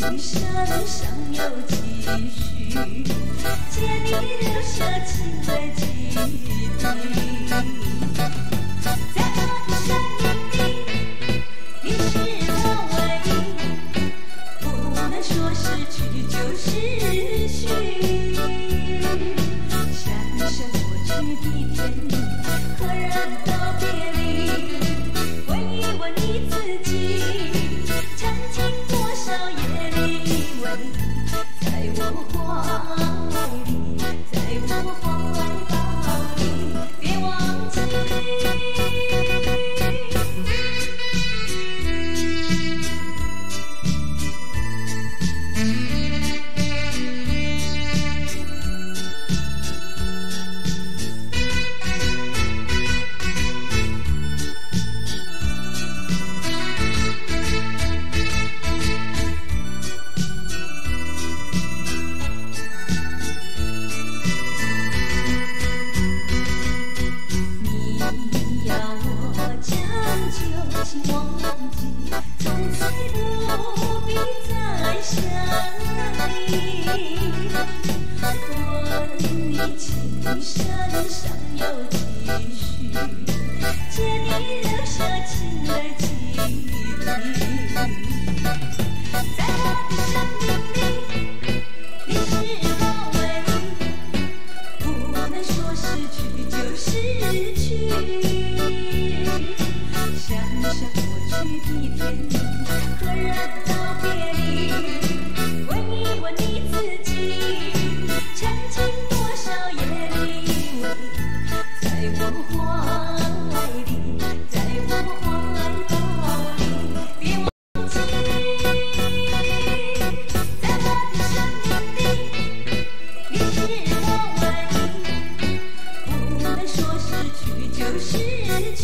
你情深尚有几许？借你留下情泪几滴。在我的生命里，你是我唯一，不能说失去就失去。想想过去的甜蜜，何人道别离？问一。问你自己，情深尚有几许？借你留下情泪几滴。在我的生命里，你是我唯一。不能说失去就失去，想想过去的甜蜜，何人道别离？问一问你自己，怀里，在我怀抱里，别忘记，在我的生命里，你是我唯一，不能说失去就失去。